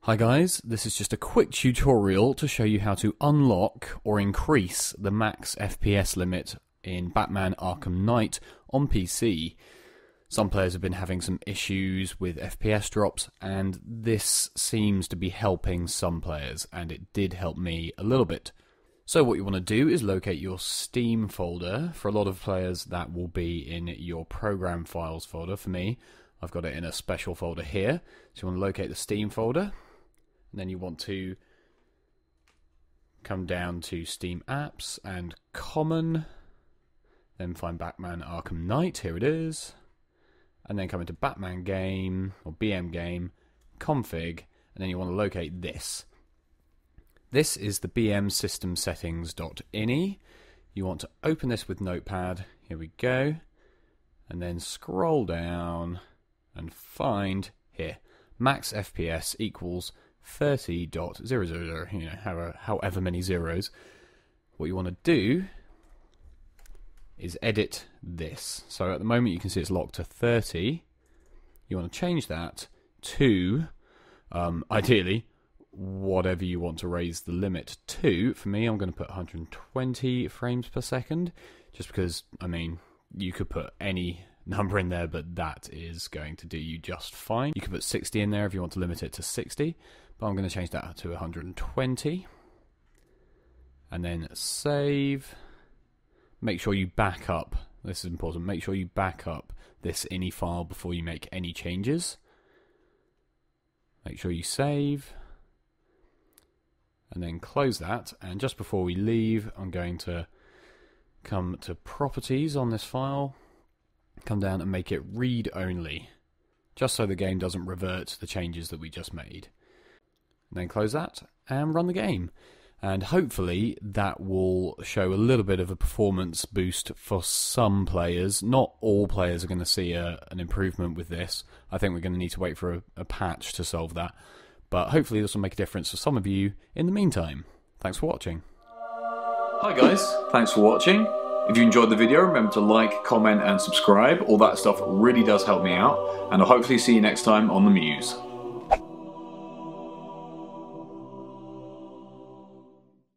Hi guys, this is just a quick tutorial to show you how to unlock or increase the max FPS limit in Batman Arkham Knight on PC. Some players have been having some issues with FPS drops, and this seems to be helping some players, and it did help me a little bit. So, what you want to do is locate your Steam folder. For a lot of players, that will be in your program files folder. For me, I've got it in a special folder here. So, you want to locate the Steam folder, and then you want to come down to Steam Apps and Common. Then find Batman Arkham Knight. Here it is. And then come into Batman Game or BM Game, Config, and then you want to locate this. This is the BM System Settings.ini. You want to open this with Notepad. Here we go. And then scroll down and find here max FPS equals 30.000, you know, however, however many zeros. What you want to do is edit this. So at the moment you can see it's locked to 30. You want to change that to, um, ideally, whatever you want to raise the limit to. For me, I'm going to put 120 frames per second, just because, I mean, you could put any number in there, but that is going to do you just fine. You could put 60 in there if you want to limit it to 60, but I'm going to change that to 120. And then save. Make sure you back up. This is important. Make sure you back up this ini file before you make any changes. Make sure you save. And then close that. And just before we leave, I'm going to come to properties on this file come down and make it read only, just so the game doesn't revert to the changes that we just made. And then close that and run the game. And hopefully that will show a little bit of a performance boost for some players. Not all players are going to see a, an improvement with this. I think we're going to need to wait for a, a patch to solve that. But hopefully this will make a difference for some of you in the meantime. Thanks for watching. Hi guys, thanks for watching. If you enjoyed the video, remember to like, comment and subscribe. All that stuff really does help me out. And I'll hopefully see you next time on The Mews.